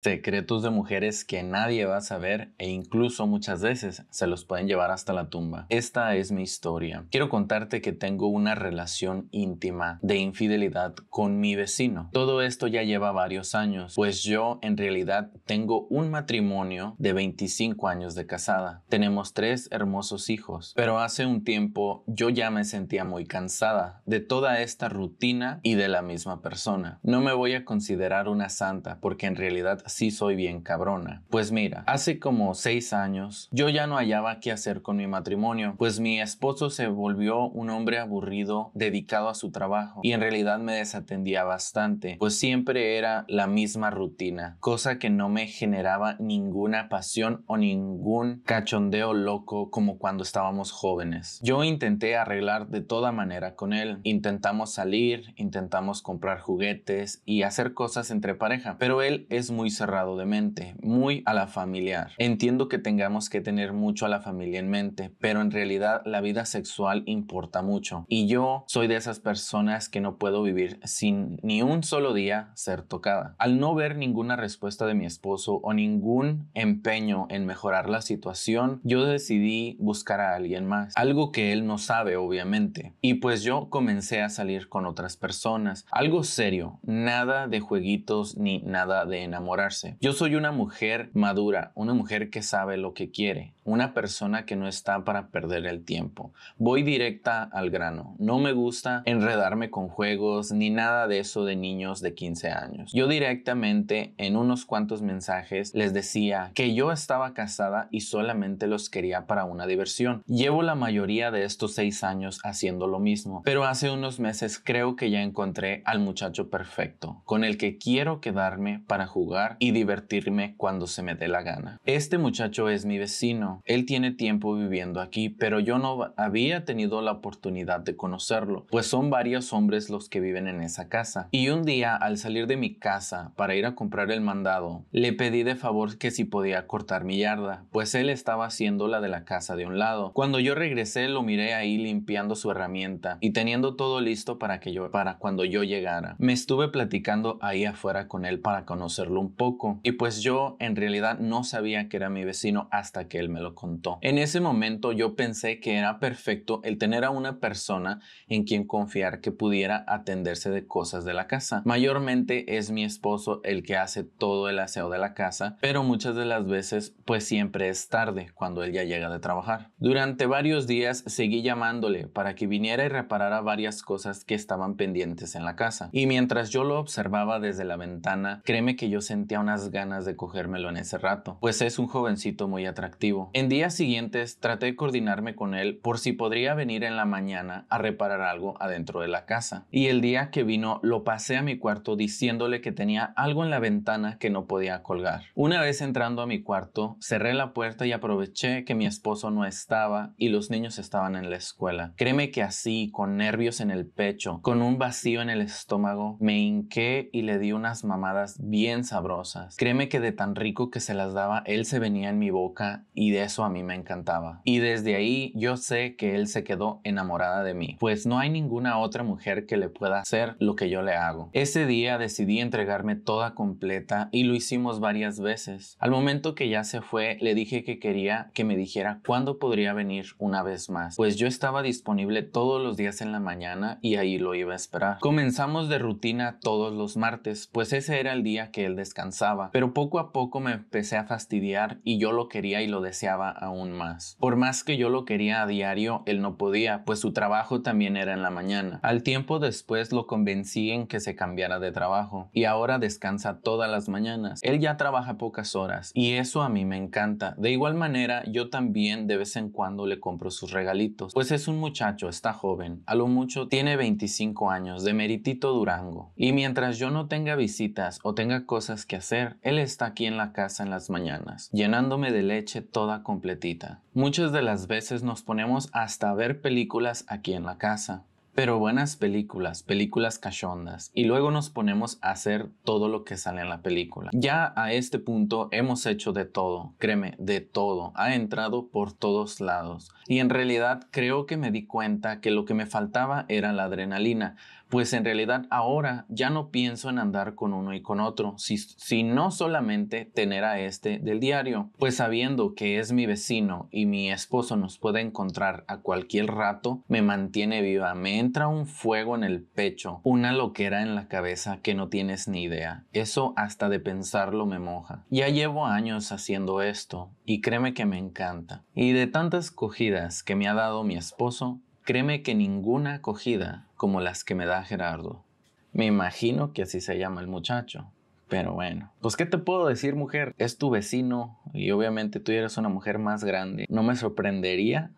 Secretos de mujeres que nadie va a saber e incluso muchas veces se los pueden llevar hasta la tumba. Esta es mi historia. Quiero contarte que tengo una relación íntima de infidelidad con mi vecino. Todo esto ya lleva varios años, pues yo en realidad tengo un matrimonio de 25 años de casada. Tenemos tres hermosos hijos, pero hace un tiempo yo ya me sentía muy cansada de toda esta rutina y de la misma persona. No me voy a considerar una santa porque en realidad sí soy bien cabrona. Pues mira, hace como seis años yo ya no hallaba qué hacer con mi matrimonio, pues mi esposo se volvió un hombre aburrido dedicado a su trabajo y en realidad me desatendía bastante, pues siempre era la misma rutina, cosa que no me generaba ninguna pasión o ningún cachondeo loco como cuando estábamos jóvenes. Yo intenté arreglar de toda manera con él, intentamos salir, intentamos comprar juguetes y hacer cosas entre pareja, pero él es muy cerrado de mente, muy a la familiar. Entiendo que tengamos que tener mucho a la familia en mente, pero en realidad la vida sexual importa mucho. Y yo soy de esas personas que no puedo vivir sin ni un solo día ser tocada. Al no ver ninguna respuesta de mi esposo o ningún empeño en mejorar la situación, yo decidí buscar a alguien más. Algo que él no sabe, obviamente. Y pues yo comencé a salir con otras personas. Algo serio, nada de jueguitos ni nada de enamorar yo soy una mujer madura, una mujer que sabe lo que quiere, una persona que no está para perder el tiempo. Voy directa al grano. No me gusta enredarme con juegos ni nada de eso de niños de 15 años. Yo directamente en unos cuantos mensajes les decía que yo estaba casada y solamente los quería para una diversión. Llevo la mayoría de estos seis años haciendo lo mismo, pero hace unos meses creo que ya encontré al muchacho perfecto, con el que quiero quedarme para jugar y divertirme cuando se me dé la gana. Este muchacho es mi vecino. Él tiene tiempo viviendo aquí, pero yo no había tenido la oportunidad de conocerlo, pues son varios hombres los que viven en esa casa. Y un día, al salir de mi casa para ir a comprar el mandado, le pedí de favor que si podía cortar mi yarda, pues él estaba haciendo la de la casa de un lado. Cuando yo regresé, lo miré ahí limpiando su herramienta y teniendo todo listo para que yo para cuando yo llegara. Me estuve platicando ahí afuera con él para conocerlo un poco y pues yo en realidad no sabía que era mi vecino hasta que él me lo contó. En ese momento yo pensé que era perfecto el tener a una persona en quien confiar que pudiera atenderse de cosas de la casa. Mayormente es mi esposo el que hace todo el aseo de la casa, pero muchas de las veces pues siempre es tarde cuando él ya llega de trabajar. Durante varios días seguí llamándole para que viniera y reparara varias cosas que estaban pendientes en la casa. Y mientras yo lo observaba desde la ventana, créeme que yo sentía unas ganas de cogérmelo en ese rato, pues es un jovencito muy atractivo. En días siguientes traté de coordinarme con él por si podría venir en la mañana a reparar algo adentro de la casa. Y el día que vino lo pasé a mi cuarto diciéndole que tenía algo en la ventana que no podía colgar. Una vez entrando a mi cuarto, cerré la puerta y aproveché que mi esposo no estaba y los niños estaban en la escuela. Créeme que así, con nervios en el pecho, con un vacío en el estómago, me hinqué y le di unas mamadas bien sabrosas Créeme que de tan rico que se las daba, él se venía en mi boca y de eso a mí me encantaba. Y desde ahí yo sé que él se quedó enamorada de mí, pues no hay ninguna otra mujer que le pueda hacer lo que yo le hago. Ese día decidí entregarme toda completa y lo hicimos varias veces. Al momento que ya se fue, le dije que quería que me dijera cuándo podría venir una vez más, pues yo estaba disponible todos los días en la mañana y ahí lo iba a esperar. Comenzamos de rutina todos los martes, pues ese era el día que él descansaba pero poco a poco me empecé a fastidiar y yo lo quería y lo deseaba aún más. Por más que yo lo quería a diario, él no podía, pues su trabajo también era en la mañana. Al tiempo después lo convencí en que se cambiara de trabajo y ahora descansa todas las mañanas. Él ya trabaja pocas horas y eso a mí me encanta. De igual manera, yo también de vez en cuando le compro sus regalitos, pues es un muchacho, está joven, a lo mucho tiene 25 años, de Meritito Durango. Y mientras yo no tenga visitas o tenga cosas que hacer, él está aquí en la casa en las mañanas, llenándome de leche toda completita. Muchas de las veces nos ponemos hasta a ver películas aquí en la casa. Pero buenas películas, películas cachondas, y luego nos ponemos a hacer todo lo que sale en la película. Ya a este punto hemos hecho de todo, créeme, de todo, ha entrado por todos lados. Y en realidad creo que me di cuenta que lo que me faltaba era la adrenalina, pues en realidad ahora ya no pienso en andar con uno y con otro, si, no solamente tener a este del diario, pues sabiendo que es mi vecino y mi esposo nos puede encontrar a cualquier rato, me mantiene viva, me entra un fuego en el pecho, una loquera en la cabeza que no tienes ni idea. Eso hasta de pensarlo me moja. Ya llevo años haciendo esto y créeme que me encanta. Y de tantas cogidas que me ha dado mi esposo, créeme que ninguna acogida como las que me da Gerardo. Me imagino que así se llama el muchacho. Pero bueno, pues ¿qué te puedo decir mujer? Es tu vecino y obviamente tú eres una mujer más grande. No me sorprendería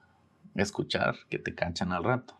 escuchar que te cachan al rato.